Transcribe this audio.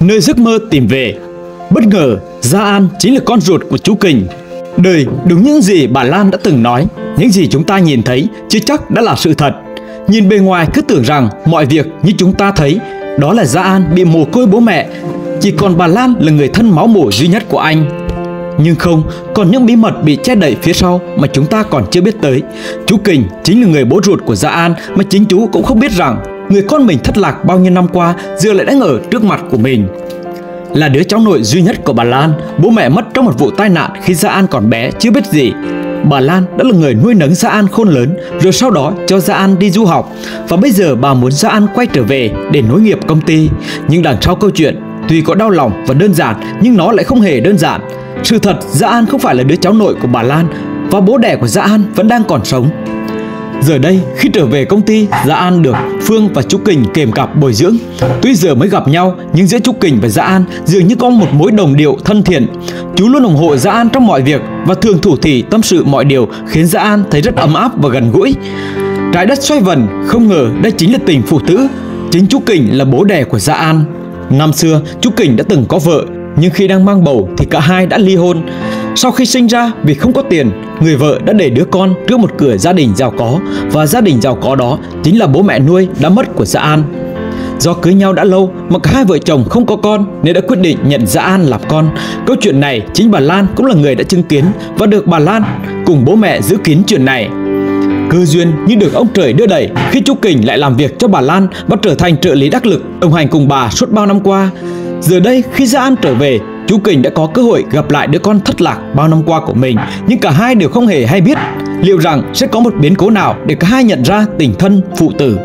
Nơi giấc mơ tìm về. Bất ngờ Gia An chính là con ruột của chú Kình. Đời đúng những gì bà Lan đã từng nói Những gì chúng ta nhìn thấy chưa chắc đã là sự thật. Nhìn bề ngoài cứ tưởng rằng mọi việc như chúng ta thấy Đó là Gia An bị mồ côi bố mẹ. Chỉ còn bà Lan là người thân máu mủ duy nhất của anh. Nhưng không, còn những bí mật bị che đậy phía sau mà chúng ta còn chưa biết tới. Chú Kình chính là người bố ruột của Gia An mà chính chú cũng không biết rằng người con mình thất lạc bao nhiêu năm qua giờ lại đang ở trước mặt của mình. Là đứa cháu nội duy nhất của bà Lan, bố mẹ mất trong một vụ tai nạn khi Gia An còn bé chưa biết gì. Bà Lan đã là người nuôi nấng Gia An khôn lớn rồi sau đó cho Gia An đi du học và bây giờ bà muốn Gia An quay trở về để nối nghiệp công ty. Nhưng đằng sau câu chuyện tuy có đau lòng và đơn giản nhưng nó lại không hề đơn giản. Sự thật Gia An không phải là đứa cháu nội của bà Lan và bố đẻ của Gia An vẫn đang còn sống. Giờ đây, khi trở về công ty, Dạ An được Phương và Trúc Kình kèm cặp bồi dưỡng. Tuy giờ mới gặp nhau, nhưng giữa Trúc Kình và Dạ An dường như có một mối đồng điệu thân thiện. Chú luôn ủng hộ Dạ An trong mọi việc và thường thủ thỉ tâm sự mọi điều khiến Dạ An thấy rất ấm áp và gần gũi. Trái đất xoay vần, không ngờ đây chính là tình phụ tử. Chính Trúc Kình là bố đẻ của Dạ An. Năm xưa, Trúc Kình đã từng có vợ, nhưng khi đang mang bầu thì cả hai đã ly hôn. Sau khi sinh ra vì không có tiền, người vợ đã để đứa con trước một cửa gia đình giàu có và gia đình giàu có đó chính là bố mẹ nuôi đã mất của Dạ An. Do cưới nhau đã lâu mà cả hai vợ chồng không có con nên đã quyết định nhận Dạ An làm con. Câu chuyện này chính bà Lan cũng là người đã chứng kiến và được bà Lan cùng bố mẹ giữ kín chuyện này. Cơ duyên như được ông trời đưa đẩy khi chú Kình lại làm việc cho bà Lan và trở thành trợ lý đắc lực đồng hành cùng bà suốt bao năm qua. Giờ đây khi Gia An trở về, chú Kình đã có cơ hội gặp lại đứa con thất lạc bao năm qua của mình, nhưng cả hai đều không hề hay biết liệu rằng sẽ có một biến cố nào để cả hai nhận ra tình thân phụ tử.